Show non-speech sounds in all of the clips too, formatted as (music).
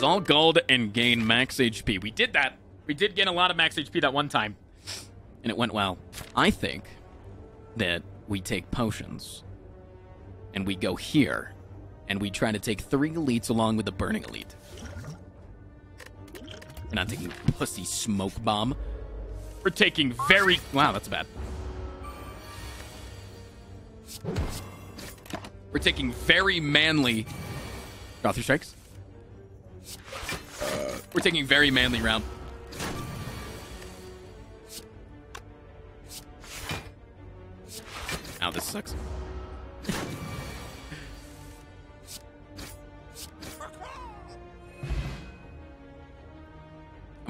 was all gold and gain max HP. We did that. We did gain a lot of max HP that one time. And it went well. I think that we take potions and we go here and we try to take three elites along with the burning elite. We're not taking pussy smoke bomb. We're taking very wow, that's bad. We're taking very manly three strikes. We're taking very manly round. Ow, this sucks.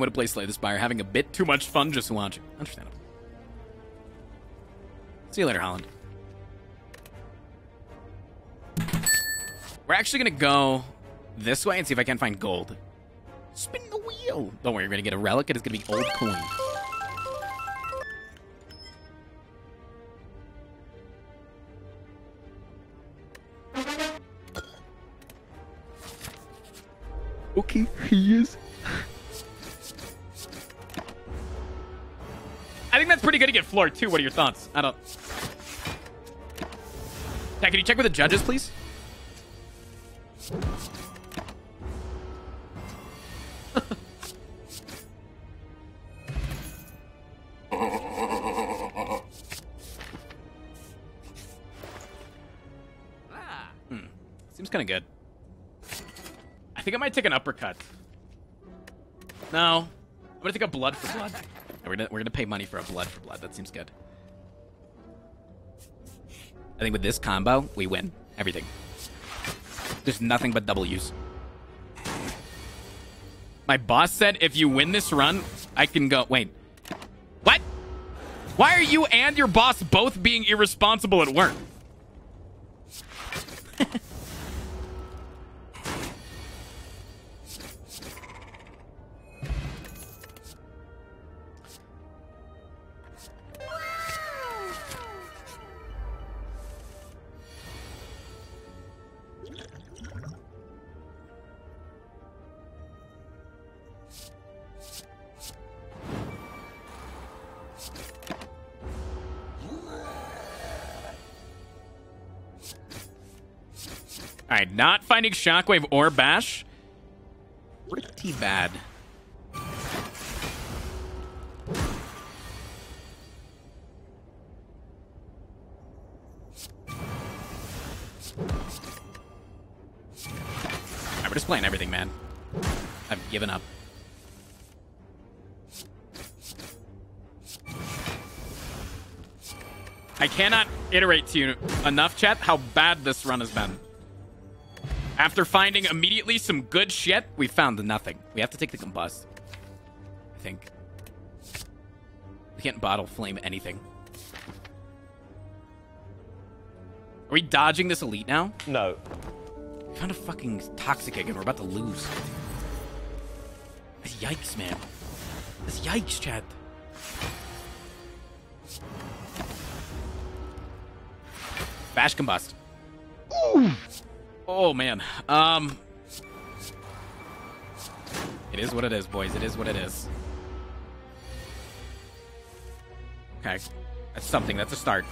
I'm gonna play Slay the Spire, having a bit too much fun just watching. Understandable. See you later, Holland. We're actually gonna go this way and see if I can find gold. Spin the wheel! Don't worry, you're gonna get a relic and it's gonna be old coin. Okay, he is. I think that's pretty good to get floored too. What are your thoughts? I don't. Yeah, can you check with the judges, please? Uppercut. No. I'm gonna take a blood for blood. We're gonna, we're gonna pay money for a blood for blood. That seems good. I think with this combo, we win everything. There's nothing but W's. My boss said if you win this run, I can go. Wait. What? Why are you and your boss both being irresponsible at work? Alright, not finding Shockwave or Bash. Pretty bad. Right, we're just playing everything, man. I've given up. I cannot iterate to you enough, chat, how bad this run has been. After finding immediately some good shit, we found nothing. We have to take the combust. I think. We can't bottle flame anything. Are we dodging this elite now? No. We found a fucking toxic egg and we're about to lose. Yikes, man. This yikes, chat. Bash combust. Oh man. Um It is what it is, boys. It is what it is. Okay. That's something. That's a start.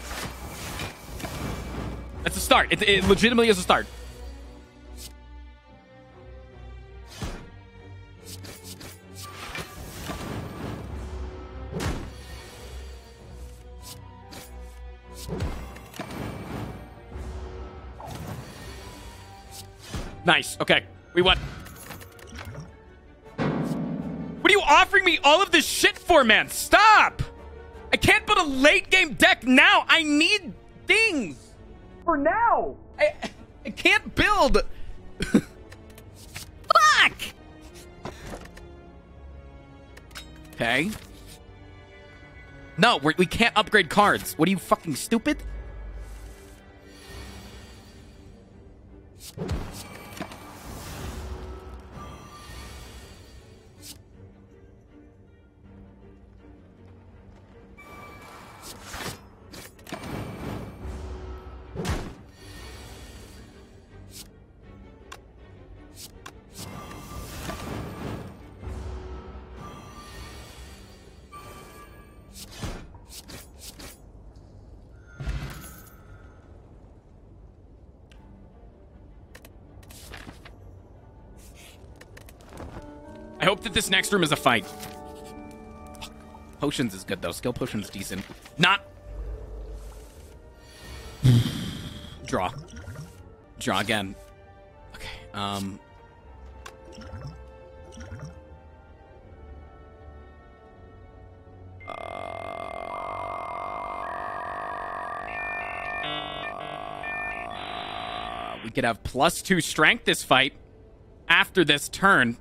That's a start. It, it legitimately is a start. Nice. Okay. We won. What are you offering me all of this shit for, man? Stop! I can't put a late game deck now. I need things for now. I, I can't build. (laughs) Fuck! Okay. No, we're, we can not upgrade cards. What are you fucking stupid? Hope that this next room is a fight. Potions is good though. Skill potions decent. Not. Draw. Draw again. Okay. Um. Uh, we could have plus two strength this fight after this turn.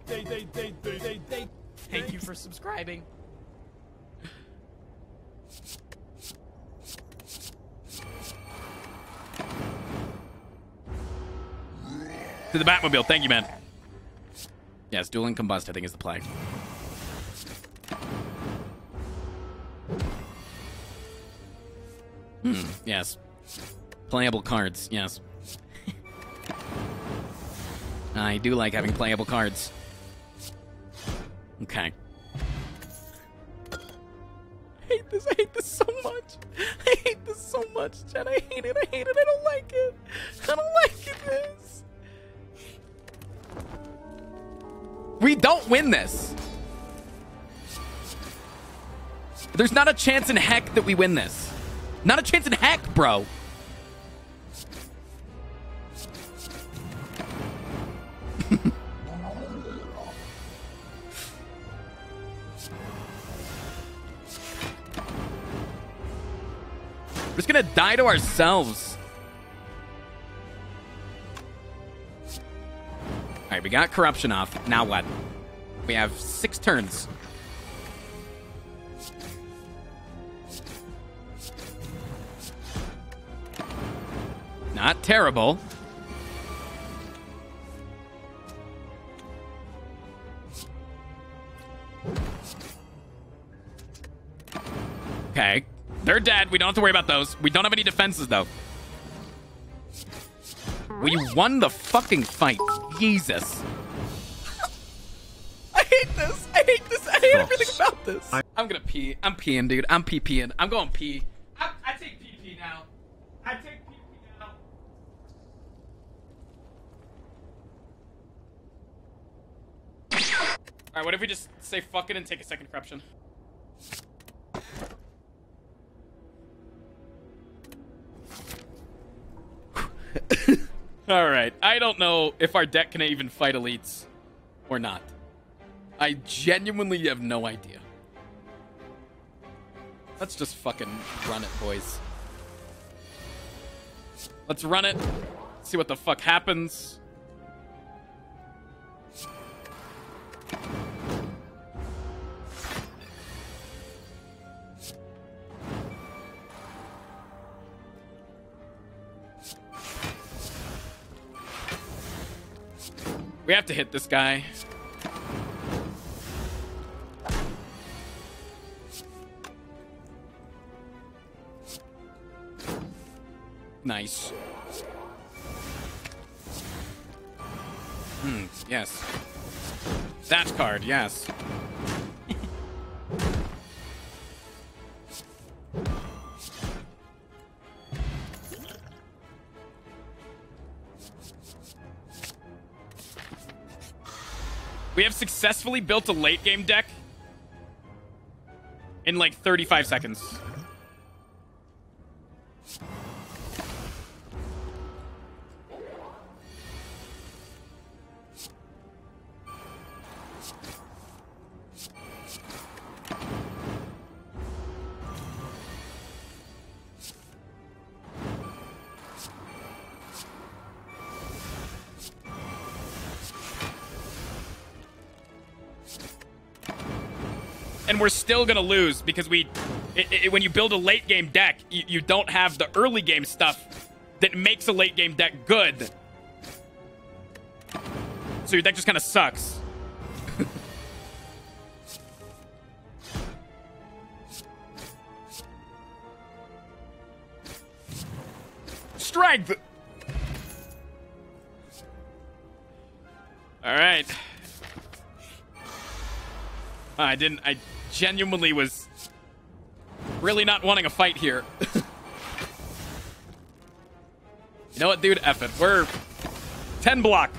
Thank you for subscribing. To the Batmobile. Thank you, man. Yes, dueling combust, I think, is the play. Hmm, yes. Playable cards, yes. I do like having playable cards. Okay. I hate this. I hate this so much. I hate this so much, Chad. I hate it. I hate it. I don't like it. I don't like it, this. We don't win this. There's not a chance in heck that we win this. Not a chance in heck, bro. Gonna die to ourselves. Alright, we got corruption off. Now what? We have six turns. Not terrible. Okay. They're dead. We don't have to worry about those. We don't have any defenses, though. We won the fucking fight. Jesus. I hate this. I hate this. I hate everything about this. I'm gonna pee. I'm peeing, dude. I'm pee peeing. I'm going pee. I, I take pee pee now. I take pee pee now. Alright, what if we just say fuck it and take a second corruption? Alright, I don't know if our deck can even fight elites or not. I genuinely have no idea. Let's just fucking run it, boys. Let's run it. See what the fuck happens. We have to hit this guy. Nice. Hmm, yes. That card, yes. Successfully built a late game deck in like 35 seconds. And we're still gonna lose because we, it, it, when you build a late game deck, you, you don't have the early game stuff that makes a late game deck good. So your deck just kind of sucks. (laughs) Strength. All right. I didn't. I genuinely was really not wanting a fight here. you know what, dude? Eff it. We're 10 block.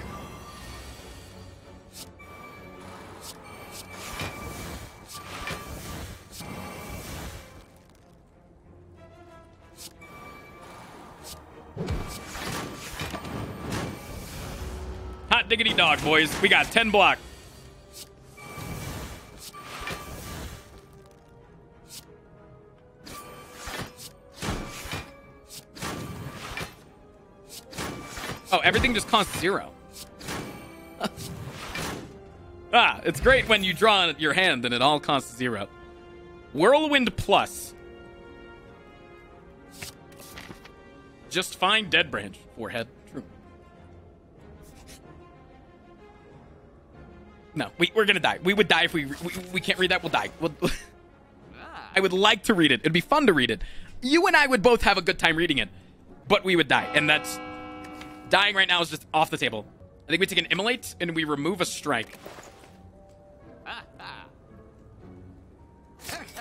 Hot diggity dog, boys. We got 10 block. Oh, everything just costs zero. (laughs) ah, it's great when you draw your hand and it all costs zero. Whirlwind Plus. Just find Dead Branch. Forehead. True. No, we, we're gonna die. We would die if we, we we can't read that. We'll die. We'll, (laughs) I would like to read it. It'd be fun to read it. You and I would both have a good time reading it, but we would die, and that's dying right now is just off the table. I think we take an immolate and we remove a strike. (laughs)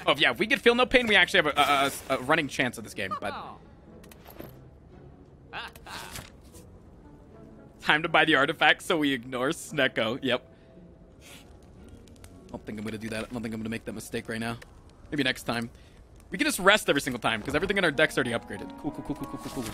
Oh yeah, if we get feel no pain, we actually have a, a, a running chance of this game. But (laughs) time to buy the artifact, so we ignore Snecko. Yep. I don't think I'm gonna do that. I don't think I'm gonna make that mistake right now. Maybe next time. We can just rest every single time because everything in our deck's already upgraded. Cool, cool, cool, cool, cool, cool, cool.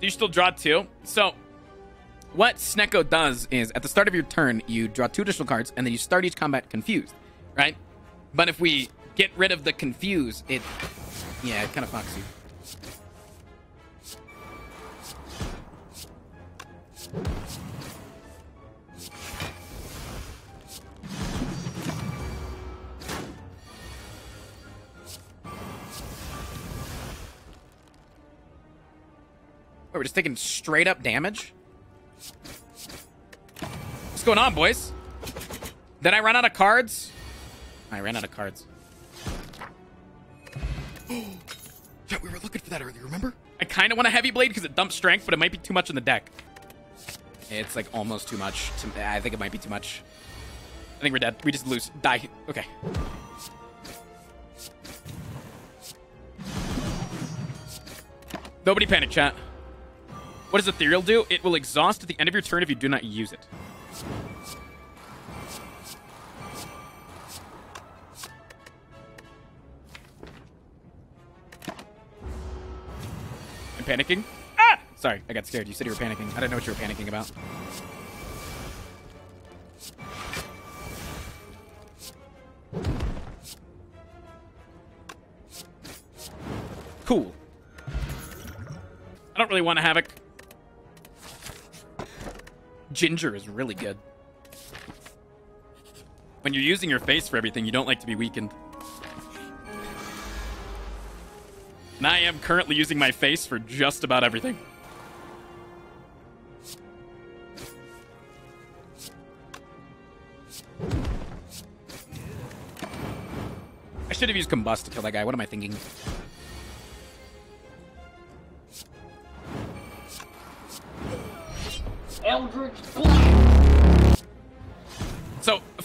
You still draw two? So, what Snecko does is at the start of your turn, you draw two additional cards, and then you start each combat confused, right? But if we get rid of the confuse, it, yeah, it kind of fucks you. We're just taking straight up damage? What's going on, boys? Did I run out of cards? I ran out of cards. (gasps) yeah, we were looking for that earlier, remember? I kind of want a heavy blade because it dumps strength, but it might be too much in the deck. It's like almost too much. To, I think it might be too much. I think we're dead. We just lose. Die. Okay. Nobody panic, chat. What does Ethereal do? It will exhaust at the end of your turn if you do not use it. I'm panicking. Ah! Sorry, I got scared. You said you were panicking. I didn't know what you were panicking about. Cool. I don't really want to have a Havoc. Ginger is really good. When you're using your face for everything, you don't like to be weakened. And I am currently using my face for just about everything. I should have used Combust to kill that guy. What am I thinking?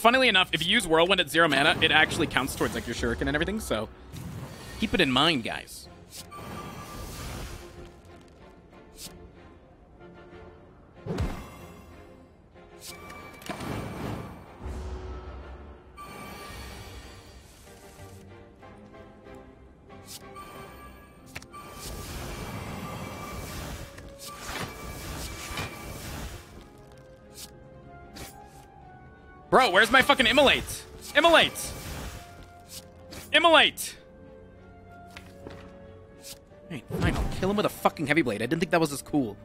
Funnily enough, if you use Whirlwind at zero mana, it actually counts towards like your Shuriken and everything, so keep it in mind, guys. Bro, where's my fucking immolate? Immolate! Immolate! Alright, fine, I'll kill him with a fucking heavy blade. I didn't think that was as cool.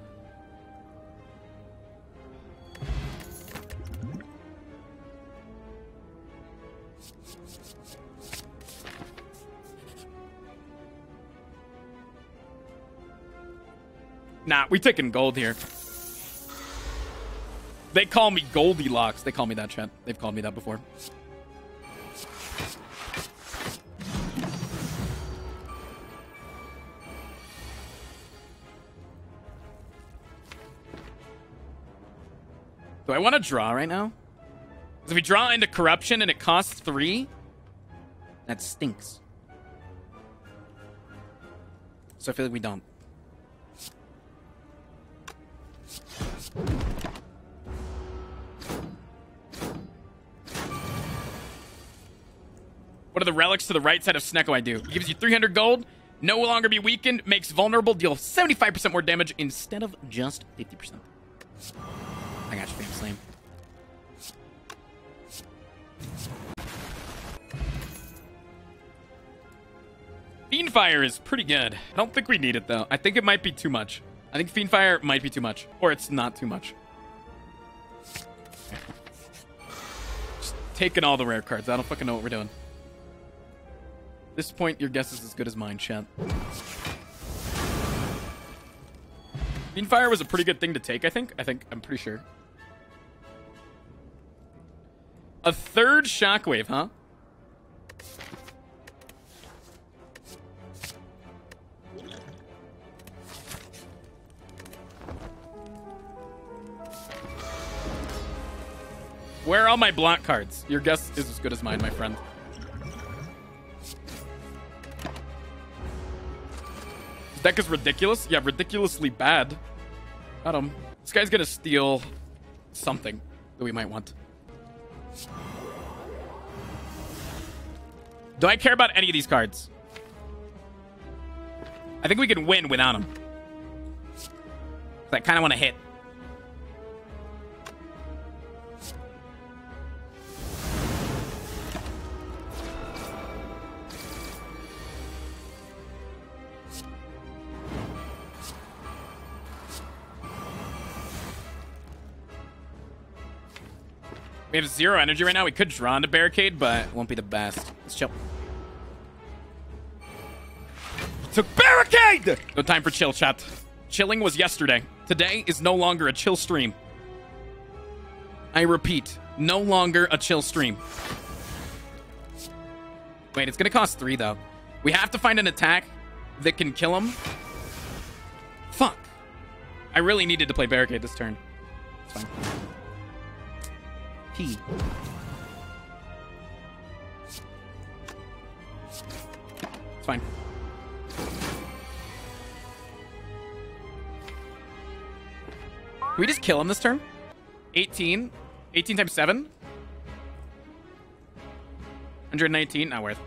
Nah, we taking gold here. They call me Goldilocks. They call me that, chat. They've called me that before. Do I want to draw right now? Because if we draw into corruption and it costs three, that stinks. So I feel like we don't. The relics to the right side of Snecko I do? It gives you 300 gold, no longer be weakened, makes vulnerable, deal 75% more damage instead of just 50%. I got you, fam slam. Fiendfire is pretty good. I don't think we need it, though. I think it might be too much. I think Fiendfire might be too much. Or it's not too much. Just taking all the rare cards. I don't fucking know what we're doing. This point, your guess is as good as mine, chat. Fiendfire was a pretty good thing to take, I think. I think, I'm pretty sure. A third Shockwave, huh? Where are all my block cards? Your guess is as good as mine, my friend. Deck is ridiculous? Yeah, ridiculously bad. Adam, this guy's gonna steal something that we might want. Do I care about any of these cards? I think we can win without them. I kind of want to hit. We have zero energy right now. We could draw into barricade, but it won't be the best. Let's chill. Took barricade! No time for chill, chat. Chilling was yesterday. Today is no longer a chill stream. I repeat, no longer a chill stream. Wait, it's gonna cost three, though. We have to find an attack that can kill him. Fuck. I really needed to play barricade this turn. It's fine. It's fine. Can we just kill him this turn? 18. 18 times 7? 119? Not worth.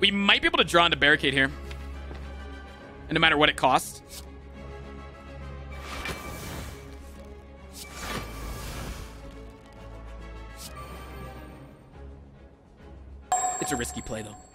We might be able to draw into barricade here. And no matter what it costs. It's a risky play, though.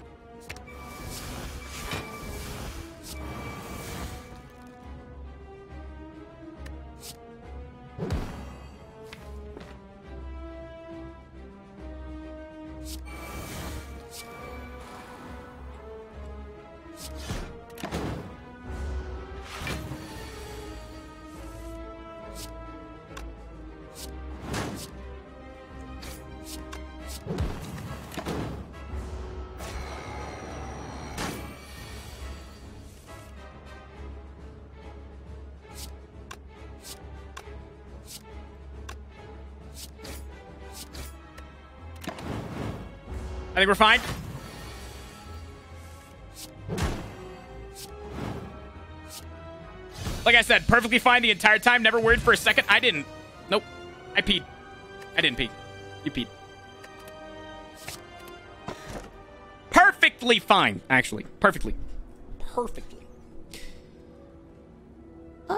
Think we're fine. Like I said, perfectly fine the entire time. Never worried for a second. I didn't. Nope. I peed. I didn't pee. You peed. Perfectly fine, actually. Perfectly. Perfectly. Uh...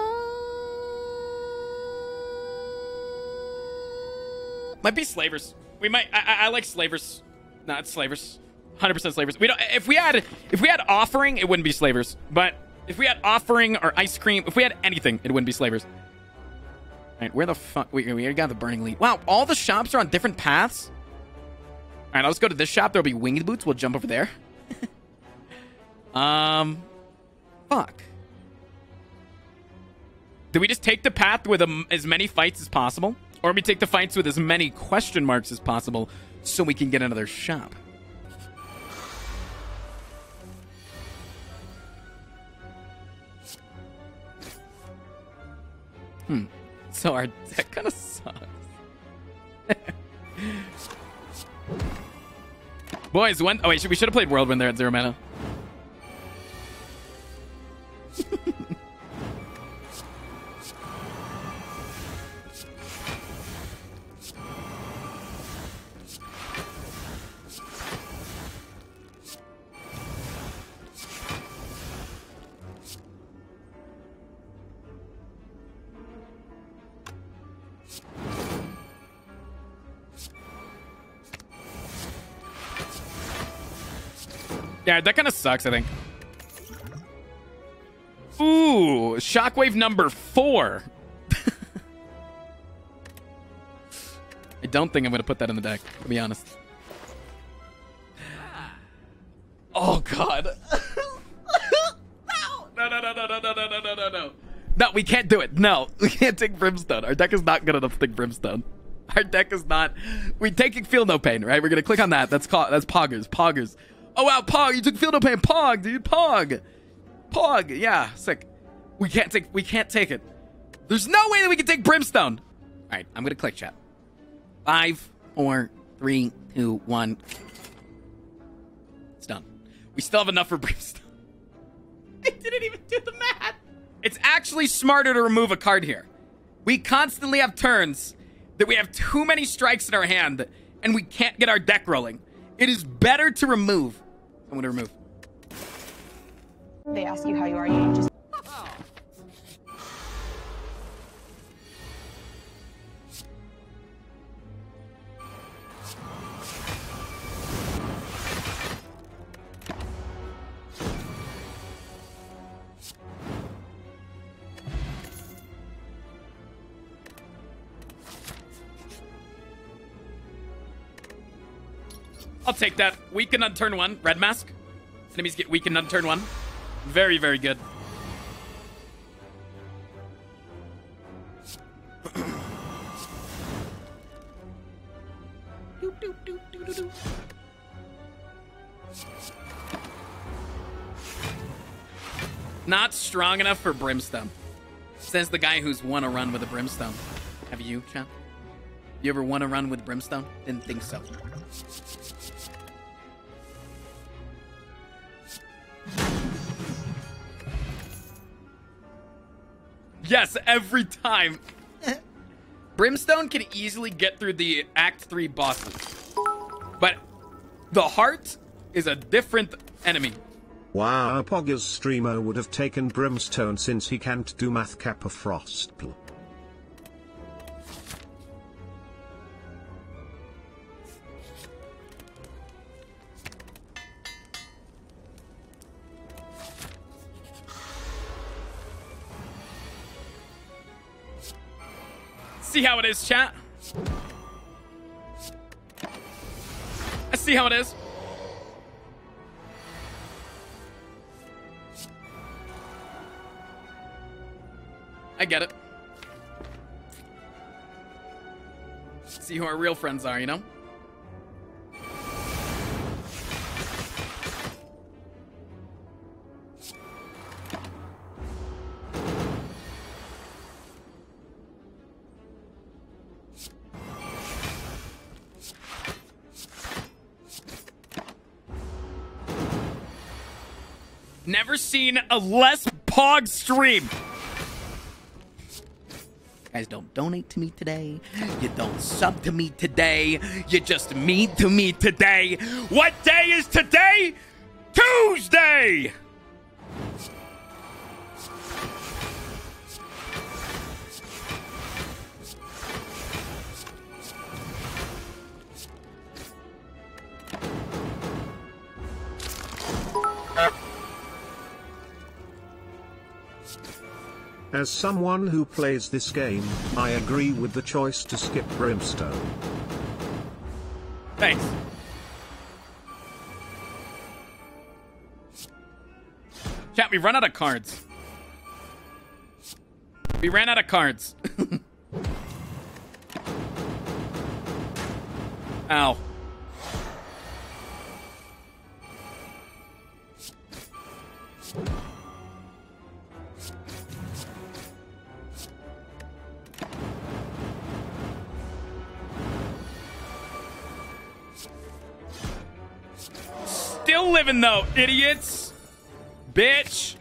Might be slavers. We might. I, I, I like slavers. Not slavers. 100% slavers. We don't. If we had, if we had offering, it wouldn't be slavers. But if we had offering or ice cream, if we had anything, it wouldn't be slavers. All right, where the fuck? We we got the burning lead. Wow, all the shops are on different paths. All right, let's go to this shop. There'll be winged boots. We'll jump over there. (laughs) um, fuck. Do we just take the path with um, as many fights as possible? Or we take the fights with as many question marks as possible so we can get another shop. Hmm. So our deck kind of sucks. (laughs) Boys, when... Oh, wait, we should have played Whirlwind there at zero mana. Yeah, that kind of sucks, I think. Ooh, shockwave number four. (laughs) I don't think I'm going to put that in the deck, to be honest. Oh, God. (laughs) no, no, no, no, no, no, no, no, no, no, no. We can't do it. No, (laughs) we can't take Brimstone. Our deck is not good enough to take Brimstone. Our deck is not. We taking Feel No Pain, right? We're gonna click on that. That's called. That's Poggers. Poggers. Oh wow, Pog! You took Feel No Pain. Pog, dude. Pog. Pog. Yeah, sick. We can't take. We can't take it. There's no way that we can take Brimstone. All right, I'm gonna click chat. Five, four, three, two, one. It's done. We still have enough for (laughs) Brimstone. I didn't even do the math. It's actually smarter to remove a card here. We constantly have turns that we have too many strikes in our hand and we can't get our deck rolling. It is better to remove. I'm to remove. They ask you how you are, you just I'll take that. Weaken on turn one. Red mask. Enemies get weakened on turn one. Very, very good. Not strong enough for Brimstone. Says the guy who's won a run with a Brimstone. Have you, champ? You ever won a run with Brimstone? Didn't think so. Yes, every time. Brimstone can easily get through the Act 3 bosses. But the heart is a different enemy. Wow, Pogger's streamer would have taken Brimstone since he can't do Math Kappa Frostpl. See how it is, chat. I see how it is. I get it. See who our real friends are, you know? A less pog stream. Guys, don't donate to me today. You don't sub to me today. You just mean to me today. What day is today? Tuesday! As someone who plays this game, I agree with the choice to skip Brimstone. Thanks. Chat, we run out of cards. We ran out of cards. (laughs) Ow. Living though, idiots. Bitch.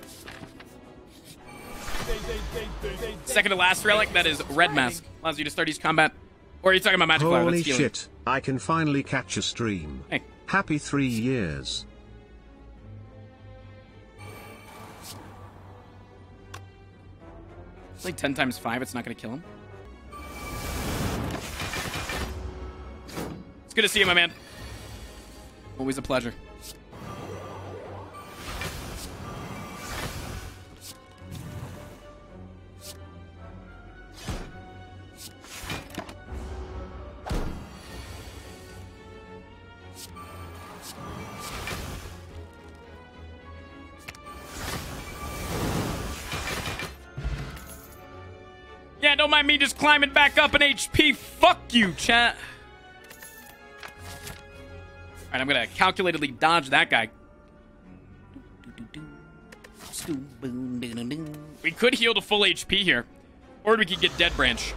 Second to last relic, that is Red Mask. Allows you to start each combat. Or are you talking about Magic Flower? Holy shit, I can finally catch a stream. Hey. Happy three years. It's like 10 times 5, it's not going to kill him. It's good to see you, my man. Always a pleasure. Climbing back up in HP. Fuck you, chat. Alright, I'm gonna calculatedly dodge that guy. We could heal to full HP here. Or we could get Dead Branch.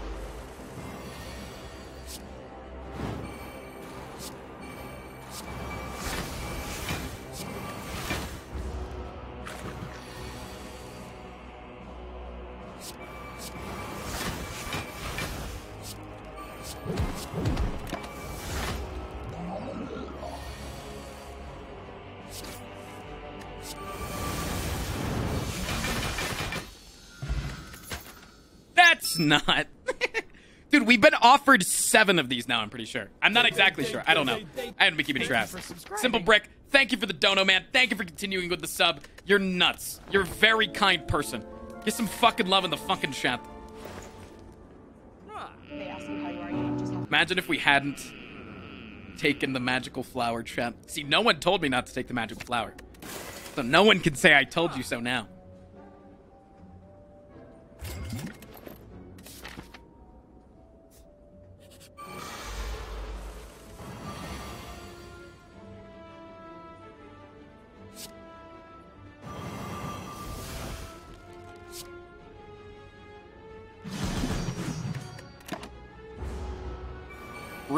Seven of these now, I'm pretty sure. I'm not exactly sure. I don't know. I haven't been keeping track. Simple Brick, thank you for the dono, man. Thank you for continuing with the sub. You're nuts. You're a very kind person. Get some fucking love in the fucking chat. Imagine if we hadn't taken the magical flower, chat. See, no one told me not to take the magical flower. So no one can say I told you so now.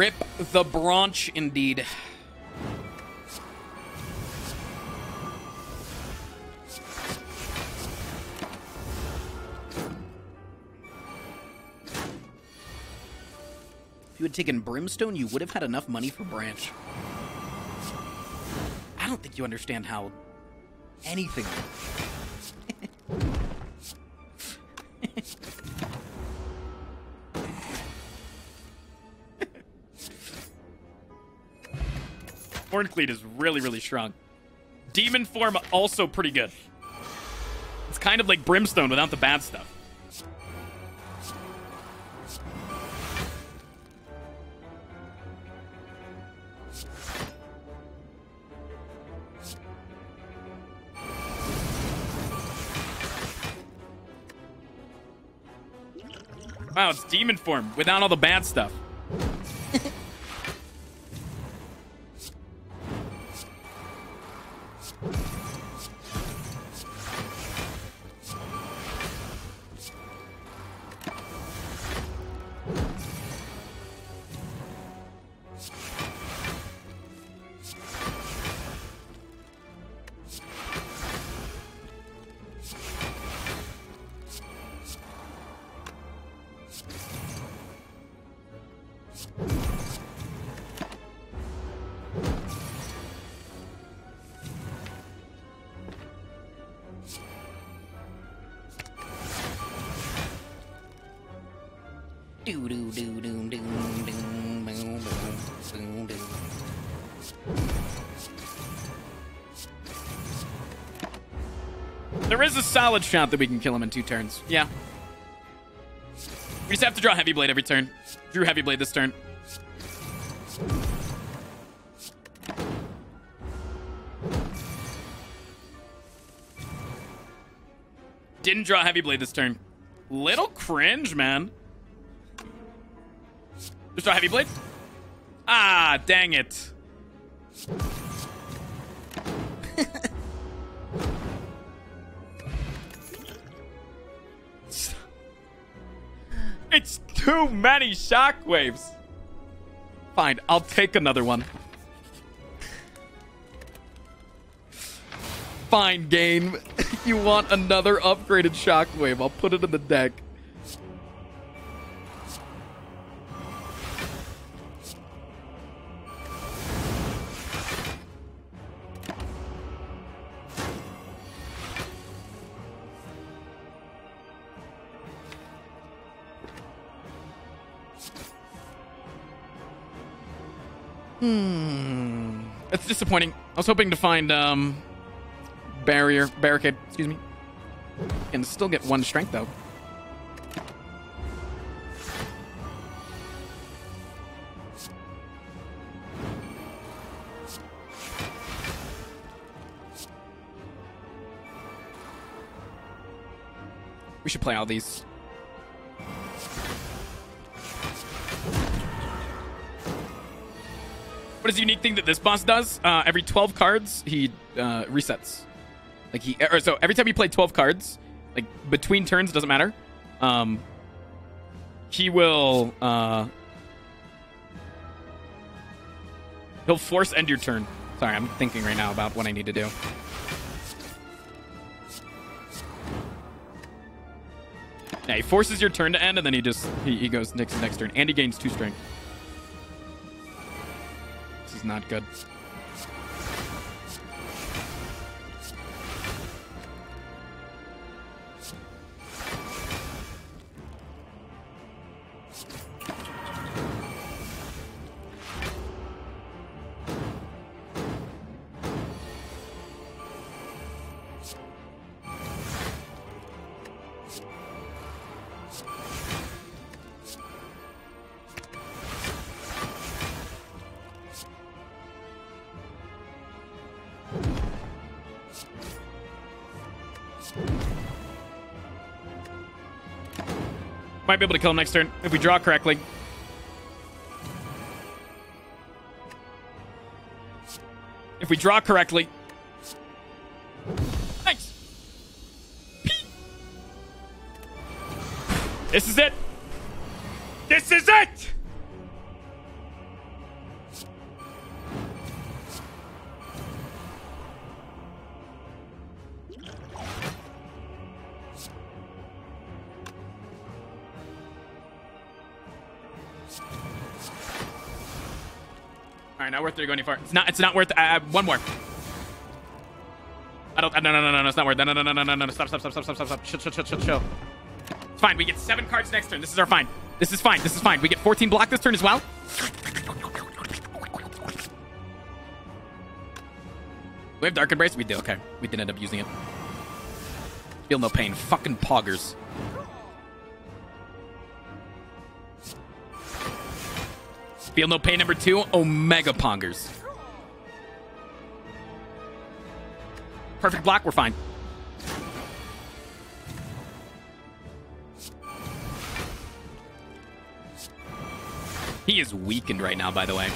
Rip the branch, indeed. If you had taken Brimstone, you would have had enough money for Branch. I don't think you understand how anything Horncleat is really, really strong. Demon form also pretty good. It's kind of like Brimstone without the bad stuff. Wow, it's demon form without all the bad stuff. There is a solid shot that we can kill him in two turns. Yeah. We just have to draw Heavy Blade every turn. Drew Heavy Blade this turn. Didn't draw Heavy Blade this turn. Little cringe, man. Just draw Heavy Blade? Ah, dang it. (laughs) it's too many shockwaves. Fine, I'll take another one. Fine, game. (laughs) you want another upgraded shockwave. I'll put it in the deck. Disappointing. I was hoping to find um barrier barricade, excuse me. And still get one strength though. We should play all these. What is the unique thing that this boss does? Uh, every 12 cards, he uh, resets. Like he, or so every time you play 12 cards, like between turns, doesn't matter. Um, he will, uh, he'll force end your turn. Sorry, I'm thinking right now about what I need to do. Yeah, he forces your turn to end, and then he just he, he goes next next turn, and he gains two strength. Is not good. Be able to kill him next turn if we draw correctly. If we draw correctly. All right, not worth it to go any far. It's not. It's not worth. Uh, one more. I don't. No, no, no, no, no. It's not worth. No, no, no, no, no, no, no. Stop, stop, stop, stop, stop, stop, stop. Chill, chill, chill, chill, chill. It's fine. We get seven cards next turn. This is our fine. This is fine. This is fine. We get 14 block this turn as well. We have Dark Embrace? We do. Okay. We did end up using it. Feel no pain. Fucking poggers. Feel no pain number two, Omega Pongers. Perfect block, we're fine. He is weakened right now, by the way.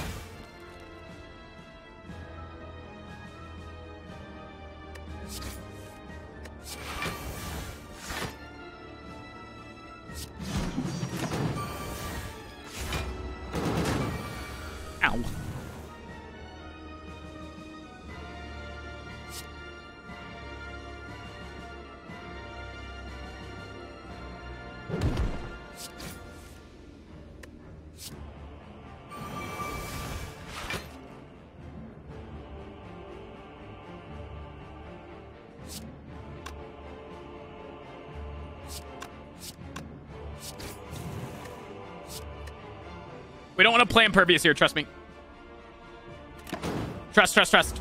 We don't want to play impervious here, trust me. Trust, trust, trust.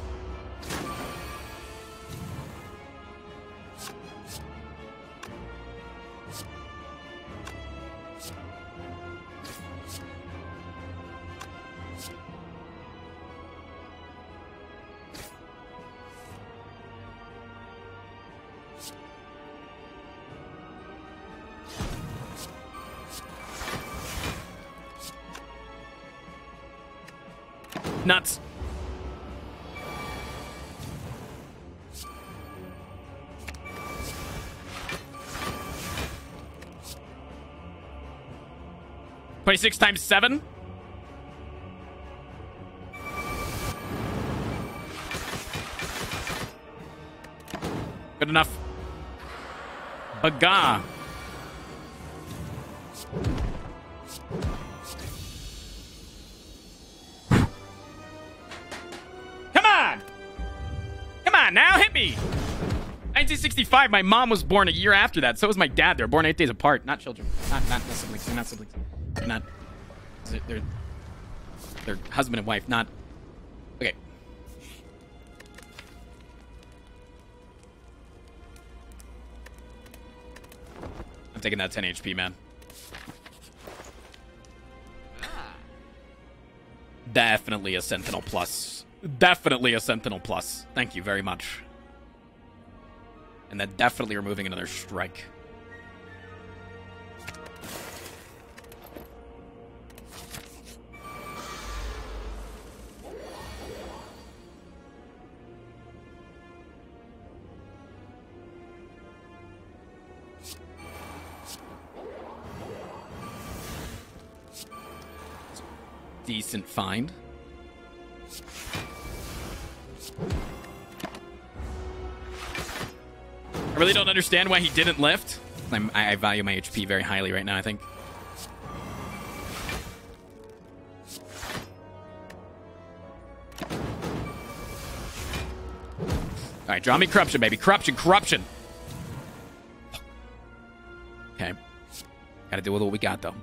Six times 7? Good enough. Baga. Come on! Come on, now hit me! 1965, my mom was born a year after that. So was my dad. They're born eight days apart. Not children. Not, not siblings. Not siblings. Not. They're... They're husband and wife, not... Okay. I'm taking that 10 HP, man. Definitely a Sentinel Plus. Definitely a Sentinel Plus. Thank you very much. And then definitely removing another strike. Decent find. I really don't understand why he didn't lift. I'm, I value my HP very highly right now, I think. All right, draw me corruption, baby. Corruption, corruption. Okay. Gotta deal with what we got, though.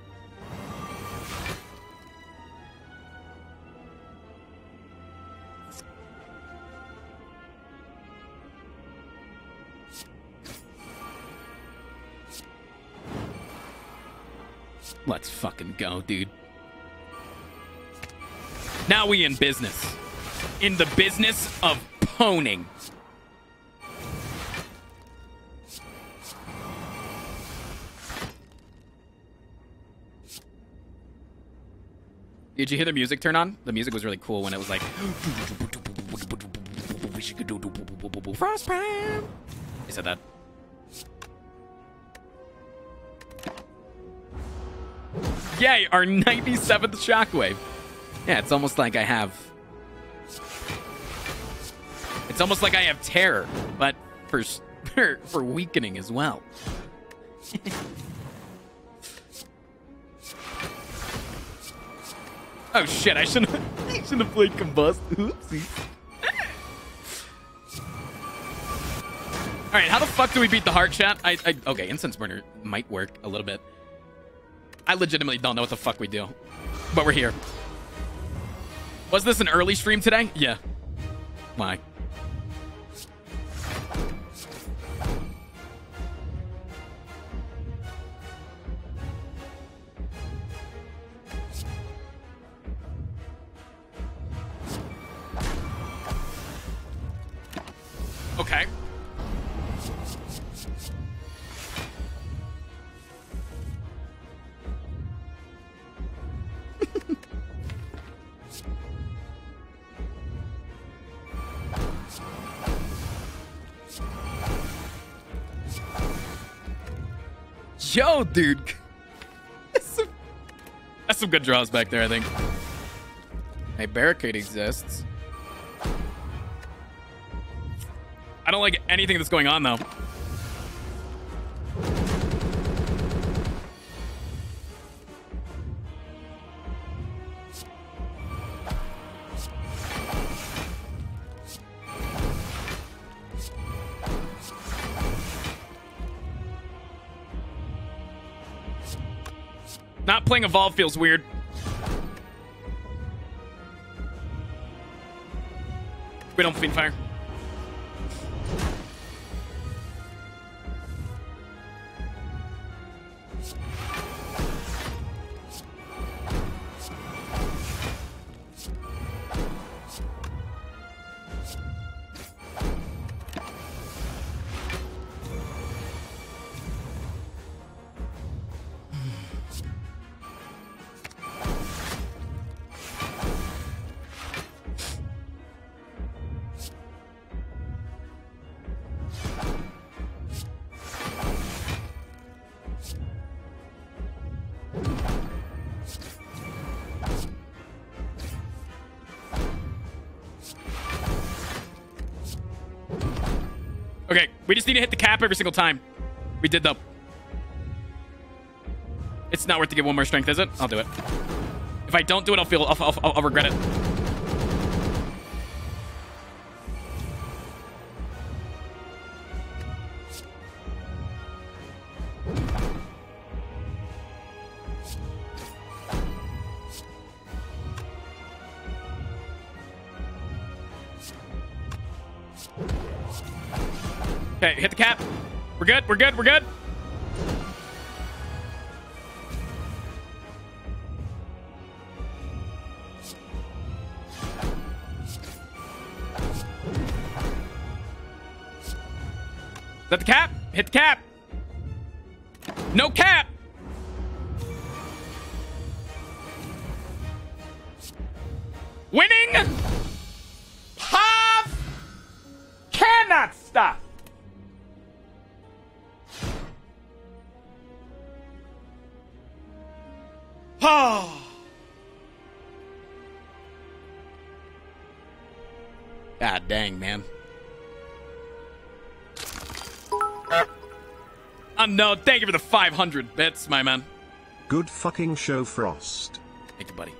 Go, dude. Now we in business. In the business of poning. Did you hear the music turn on? The music was really cool when it was like Frost Prime. He said that. Yay, our 97th shockwave. Yeah, it's almost like I have. It's almost like I have terror, but for (laughs) for weakening as well. (laughs) oh shit! I shouldn't. (laughs) I shouldn't have played combust. Oopsie. All right, how the fuck do we beat the heart chat? I, I okay, incense burner might work a little bit. I legitimately don't know what the fuck we do. But we're here. Was this an early stream today? Yeah. Why? Dude. (laughs) That's some, that's some good draws back there, I think. A barricade exists. I don't like anything that's going on, though. Playing Evolve feels weird. We don't Fiend Fire. We just need to hit the cap every single time. We did though. It's not worth to give one more strength, is it? I'll do it. If I don't do it, I'll feel I'll, I'll, I'll regret it. Okay, hit the cap. We're good. We're good. We're good. Is that the cap? Hit the cap. No cap. Unknown, thank you for the 500 bits, my man. Good fucking show, Frost. Thank you, buddy.